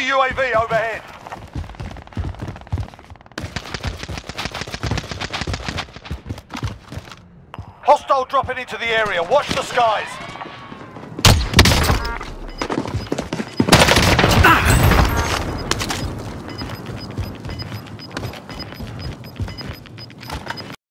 Enemy UAV overhead. Hostile dropping into the area. Watch the skies.